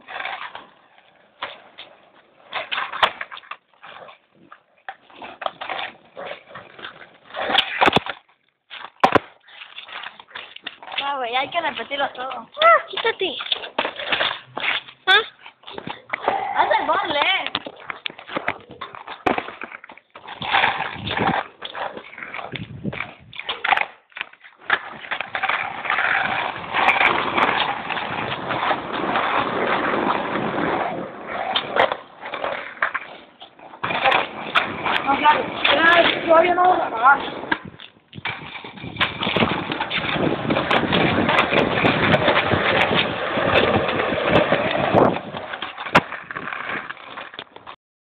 favor. No, güey, hay que repetirlo todo. ¡Ah, quítate! 老师给他说别弄